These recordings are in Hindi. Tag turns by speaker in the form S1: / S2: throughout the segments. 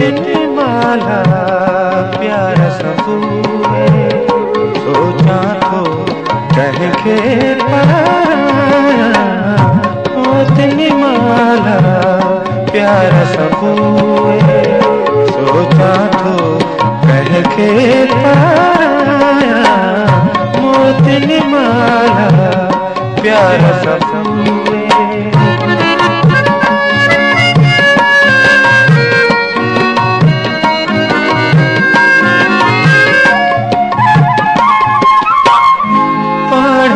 S1: माला प्यारा सफूर सोचा तो कह के मोती माला प्यारा सफूर सोचा तो कह के मोती माला प्यारा सफूर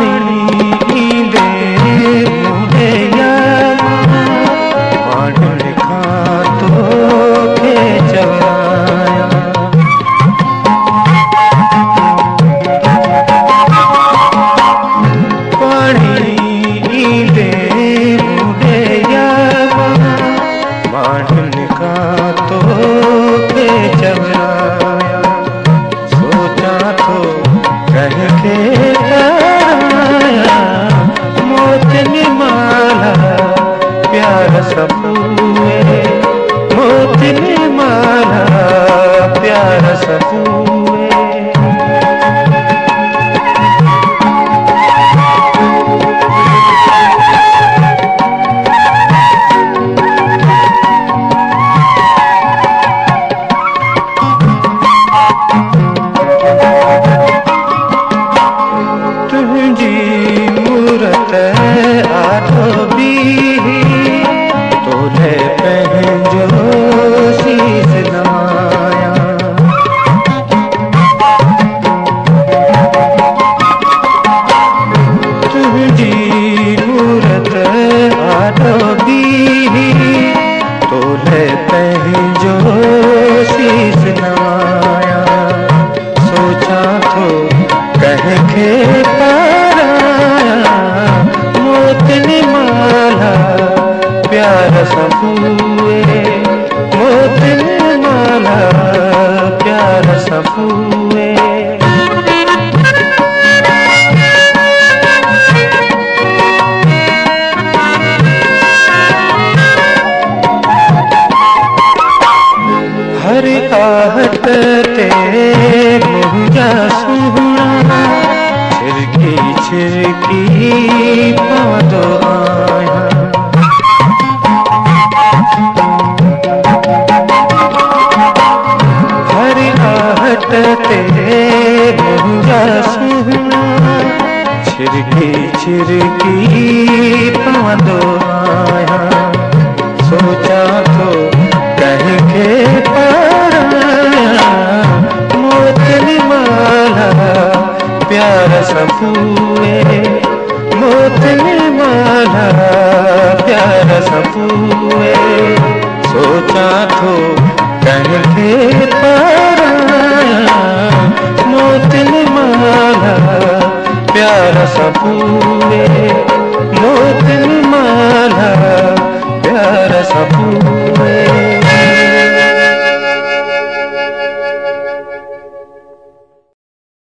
S1: सपूए तोले पहन जो शीस नवाया। सोचा तो मोतनी प्यार आहट ते मुझा सुना। छिरकी छिरकी पादो आया। हर आहट छिरकी छिरकी पादो आया। सोचा तो प्यार सपूए मोतने माला प्यार सपूए सोचा तो कहते पारा, मोतने माला प्यार सपूए मोतने माला प्यार सपूए